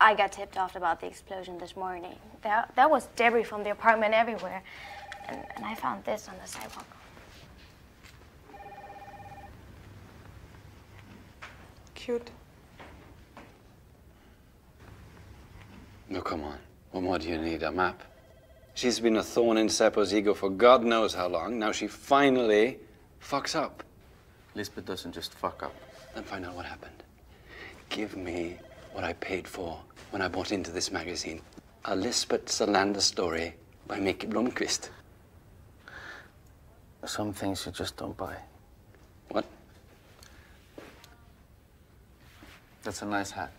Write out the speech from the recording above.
I got tipped off about the explosion this morning. There, there was debris from the apartment everywhere. And, and I found this on the sidewalk. Cute. No, come on. What more do you need? A map? She's been a thorn in Säpo's ego for God knows how long. Now she finally fucks up. Lisbeth doesn't just fuck up. Then find out what happened. Give me what I paid for when I bought into this magazine. A Lisbeth Salander story by Mickey Blomkvist. Some things you just don't buy. What? That's a nice hat.